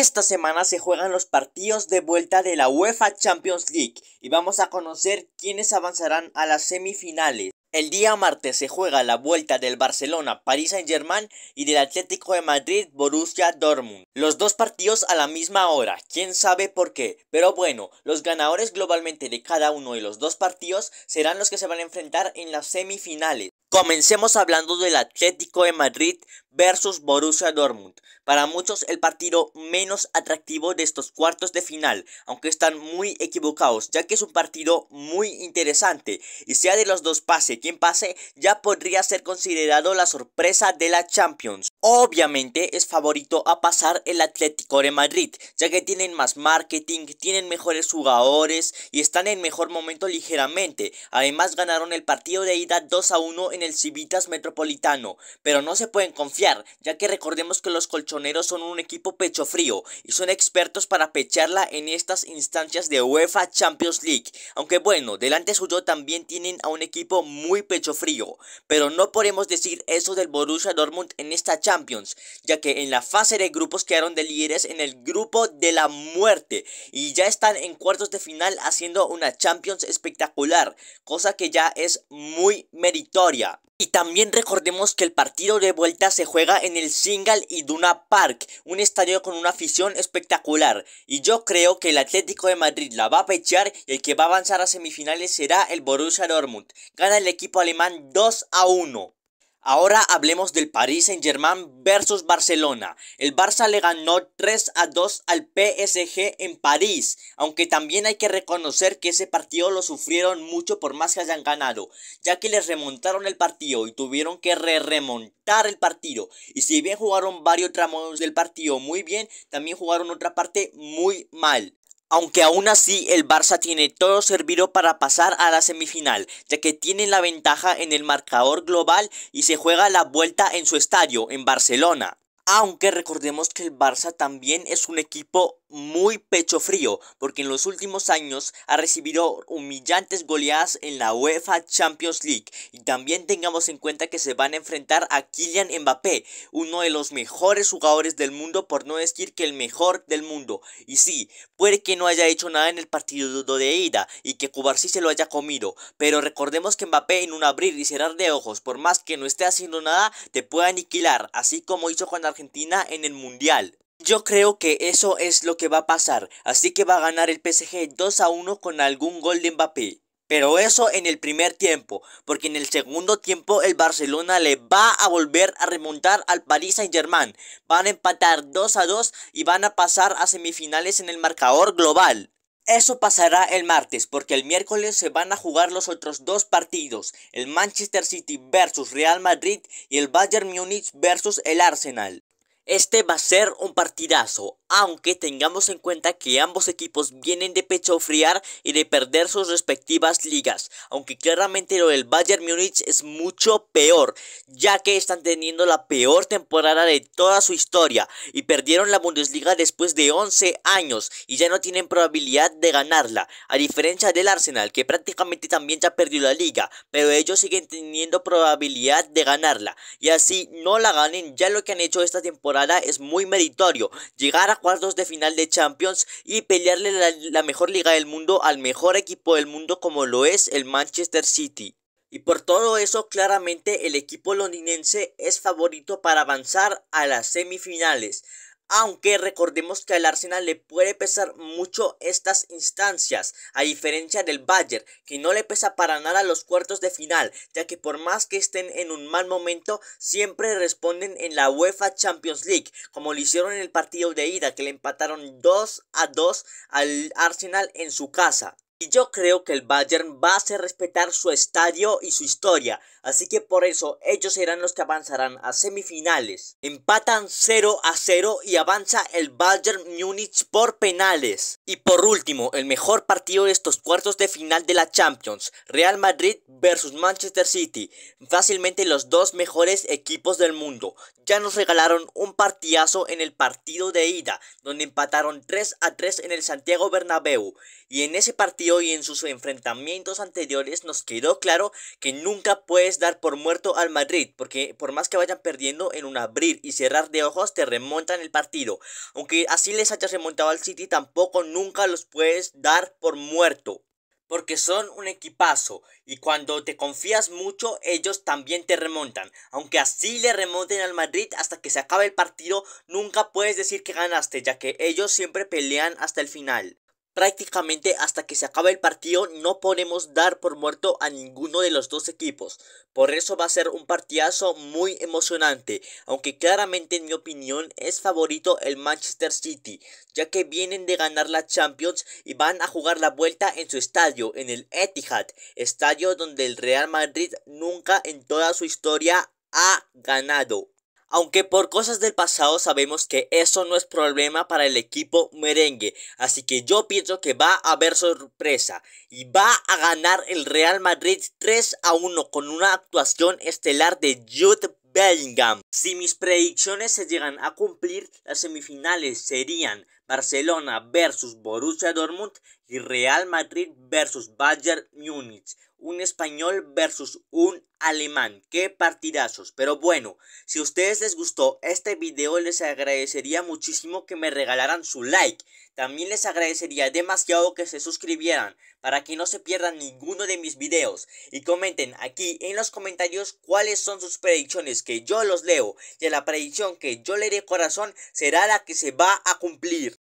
Esta semana se juegan los partidos de vuelta de la UEFA Champions League y vamos a conocer quiénes avanzarán a las semifinales. El día martes se juega la vuelta del Barcelona Paris Saint-Germain y del Atlético de Madrid Borussia Dortmund. Los dos partidos a la misma hora, quién sabe por qué, pero bueno, los ganadores globalmente de cada uno de los dos partidos serán los que se van a enfrentar en las semifinales. Comencemos hablando del Atlético de Madrid versus Borussia Dortmund. Para muchos el partido menos atractivo de estos cuartos de final, aunque están muy equivocados, ya que es un partido muy interesante y sea de los dos pase quien pase, ya podría ser considerado la sorpresa de la Champions. Obviamente es favorito a pasar el Atlético de Madrid, ya que tienen más marketing, tienen mejores jugadores y están en mejor momento ligeramente. Además ganaron el partido de ida 2 a 1 en el Civitas Metropolitano, pero no se pueden confiar, ya que recordemos que los son un equipo pecho frío y son expertos para pecharla en estas instancias de UEFA Champions League. Aunque bueno, delante suyo también tienen a un equipo muy pecho frío, pero no podemos decir eso del Borussia Dortmund en esta Champions, ya que en la fase de grupos quedaron de líderes en el grupo de la muerte y ya están en cuartos de final haciendo una Champions espectacular, cosa que ya es muy meritoria. Y también recordemos que el partido de vuelta se juega en el Single Iduna Park, un estadio con una afición espectacular. Y yo creo que el Atlético de Madrid la va a pechar y el que va a avanzar a semifinales será el Borussia Dortmund. Gana el equipo alemán 2 a 1. Ahora hablemos del Paris Saint-Germain versus Barcelona. El Barça le ganó 3 a 2 al PSG en París, aunque también hay que reconocer que ese partido lo sufrieron mucho por más que hayan ganado, ya que les remontaron el partido y tuvieron que re remontar el partido. Y si bien jugaron varios tramos del partido muy bien, también jugaron otra parte muy mal. Aunque aún así el Barça tiene todo servido para pasar a la semifinal, ya que tiene la ventaja en el marcador global y se juega la vuelta en su estadio, en Barcelona. Aunque recordemos que el Barça también es un equipo muy pecho frío, porque en los últimos años ha recibido humillantes goleadas en la UEFA Champions League. Y también tengamos en cuenta que se van a enfrentar a Kylian Mbappé, uno de los mejores jugadores del mundo, por no decir que el mejor del mundo. Y sí, puede que no haya hecho nada en el partido de ida y que Cubarsí se lo haya comido, pero recordemos que Mbappé en un abrir y cerrar de ojos, por más que no esté haciendo nada, te puede aniquilar, así como hizo con Argentina en el Mundial. Yo creo que eso es lo que va a pasar, así que va a ganar el PSG 2 a 1 con algún gol de Mbappé. Pero eso en el primer tiempo, porque en el segundo tiempo el Barcelona le va a volver a remontar al Paris Saint Germain. Van a empatar 2 a 2 y van a pasar a semifinales en el marcador global. Eso pasará el martes porque el miércoles se van a jugar los otros dos partidos, el Manchester City versus Real Madrid y el Bayern Múnich versus el Arsenal. Este va a ser un partidazo, aunque tengamos en cuenta que ambos equipos vienen de pecho friar y de perder sus respectivas ligas, aunque claramente lo del Bayern Múnich es mucho peor, ya que están teniendo la peor temporada de toda su historia y perdieron la Bundesliga después de 11 años y ya no tienen probabilidad de ganarla, a diferencia del Arsenal que prácticamente también ya perdió la liga, pero ellos siguen teniendo probabilidad de ganarla y así no la ganen, ya lo que han hecho esta temporada es muy meritorio, llegar a cuartos de final de Champions y pelearle la, mejor liga del mundo al mejor equipo del mundo como lo es el Manchester City. Y por todo eso, claramente el equipo londinense es favorito para avanzar a las semifinales. Aunque recordemos que al Arsenal le puede pesar mucho estas instancias, a diferencia del Bayern, que no le pesa para nada los cuartos de final, ya que por más que estén en un mal momento, siempre responden en la UEFA Champions League, como lo hicieron en el partido de ida, que le empataron 2 a 2 al Arsenal en su casa. Y yo creo que el Bayern va a hacer respetar su estadio y su historia, así que por eso ellos serán los que avanzarán a semifinales. Empatan 0 a 0 y avanza el Bayern Múnich por penales. Y por último, el mejor partido de estos cuartos de final de la Champions, Real Madrid versus Manchester City, fácilmente los dos mejores equipos del mundo. Ya nos regalaron un partidazo en el partido de ida, donde empataron 3 a 3 en el Santiago Bernabéu, y en ese partido y en sus enfrentamientos anteriores nos quedó claro que nunca puedes dar por muerto al Madrid, porque por más que vayan perdiendo en un abrir y cerrar de ojos te remontan el partido. Aunque así les hayas remontado al City, tampoco nunca los puedes dar por muerto porque son un equipazo y cuando te confías mucho ellos también te remontan. Aunque así le remonten al Madrid hasta que se acabe el partido, nunca puedes decir que ganaste ya que ellos siempre pelean hasta el final prácticamente hasta que se acabe el partido no podemos dar por muerto a ninguno de los dos equipos. Por eso va a ser un partidazo muy emocionante, aunque claramente en mi opinión es favorito el Manchester City, ya que vienen de ganar la Champions y van a jugar la vuelta en su estadio, en el Etihad, estadio donde el Real Madrid nunca en toda su historia ha ganado. Aunque por cosas del pasado sabemos que eso no es problema para el equipo merengue. Así que yo pienso que va a haber sorpresa. Y va a ganar el Real Madrid 3 a 1 con una actuación estelar de Jude Bellingham. Si mis predicciones se llegan a cumplir, las semifinales serían Barcelona versus Borussia Dortmund y Real Madrid versus Bayern Múnich un español versus un alemán. Qué partidazos. Pero bueno, si a ustedes les gustó este video les agradecería muchísimo que me regalaran su like. También les agradecería demasiado que se suscribieran para que no se pierdan ninguno de mis videos. Y comenten aquí en los comentarios cuáles son sus predicciones que yo los leo. Y la predicción que yo le dé corazón será la que se va a cumplir.